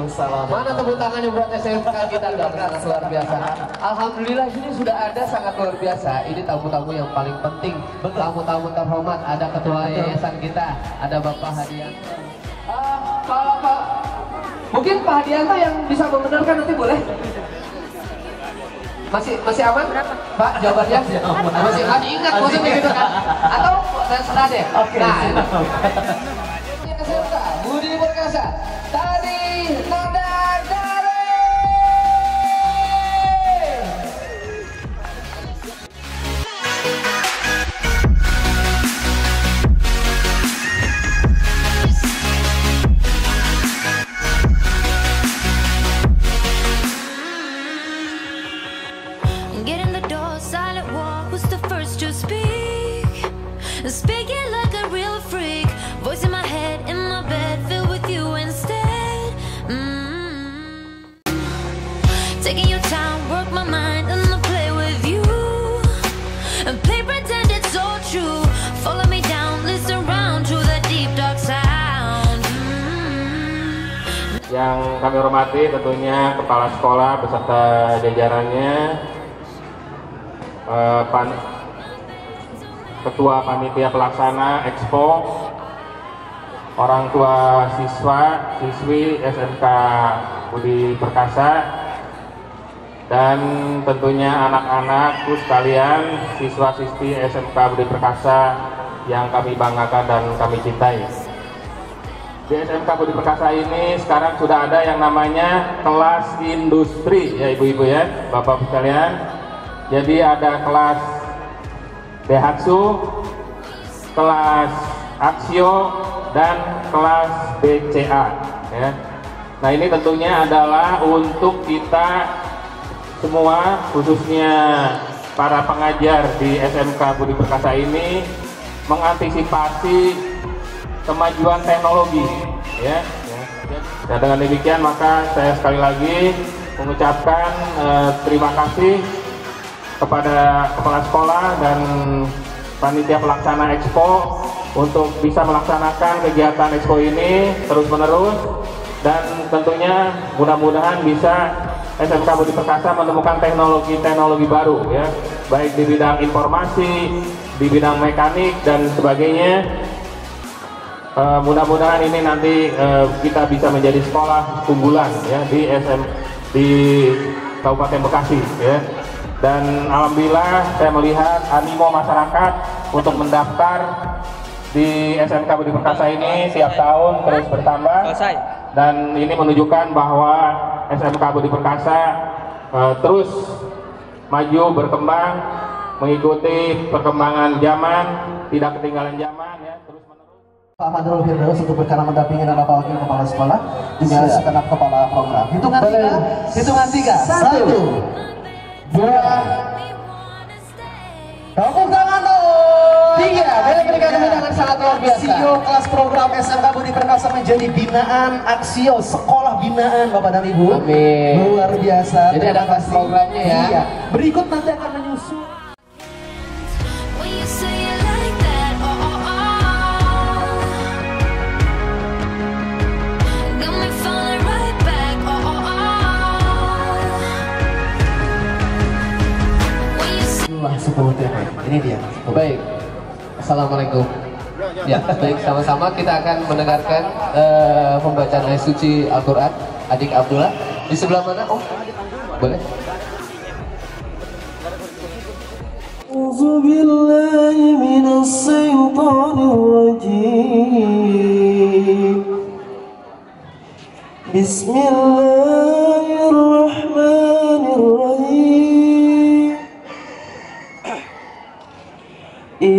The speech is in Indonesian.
Waalaikumsalam. Mana tepuk tangannya buat SMK kita dong, sangat luar biasa. Alhamdulillah ini sudah ada sangat luar biasa. Ini tamu-tamu yang paling penting, tamu-tamu terhormat. Ada ketua yayasan kita, ada Bapak Hadianto. Ah, Pak, Pak, mungkin Pak Hadianto yang bisa membenarkan nanti boleh? Masih masih aman? Pak jawabannya? Masih masih ingat maksudnya gitu kan? Atau terserah deh. Oke, Nah, Yang kami hormati tentunya Kepala Sekolah beserta jajarannya, eh, pan- Ketua Panitia Pelaksana Expo, orang tua siswa, siswi SMK Budi Perkasa, dan tentunya anak-anakku sekalian, siswa-siswi SMK Budi Perkasa yang kami banggakan dan kami cintai. Di SMK Budi Perkasa ini sekarang sudah ada yang namanya kelas industri ya ibu-ibu ya, bapak sekalian. Jadi ada kelas Daihatsu, kelas Axio dan kelas BCA ya. Nah, ini tentunya adalah untuk kita semua khususnya para pengajar di SMK Budi Perkasa ini mengantisipasi kemajuan teknologi ya. Nah, dengan demikian maka saya sekali lagi mengucapkan eh, terima kasih kepada kepala sekolah dan panitia pelaksana Expo untuk bisa melaksanakan kegiatan Expo ini terus menerus dan tentunya mudah-mudahan bisa SMK Budi Perkasa menemukan teknologi-teknologi baru ya. Baik di bidang informasi, di bidang mekanik dan sebagainya Eh, mudah-mudahan ini nanti eh, kita bisa menjadi sekolah unggulan ya di SM di Kabupaten Bekasi ya. Dan alhamdulillah saya melihat animo masyarakat untuk mendaftar di SMK Budi Perkasa ini tiap tahun terus bertambah. Dan ini menunjukkan bahwa SMK Budi Perkasa eh, terus maju berkembang mengikuti perkembangan zaman, tidak ketinggalan zaman. Pak Fadrul Firdaus untuk berkenan mendampingi dan Bapak Wakil Kepala Sekolah dengan segenap Kepala Program. Hitungan tiga, hitungan tiga. Satu, dua, tepuk tangan dong. Tiga, boleh berikan tepuk tangan sangat luar biasa. Aksio kelas program SMK Budi Perkasa menjadi binaan Aksio sekolah binaan Bapak dan Ibu. Amin. Luar biasa. Jadi ada kelas programnya ya. Iya. Berikut nanti akan menyusul. you say Wah, 10 TP. Ini dia. Baik. Assalamualaikum. Ya, baik sama-sama kita akan mendengarkan eh, pembacaan ayat suci Al-Qur'an Adik Abdullah. Di sebelah mana? Oh, boleh. أعوذ بالله من الشيطان الرجيم بسم الله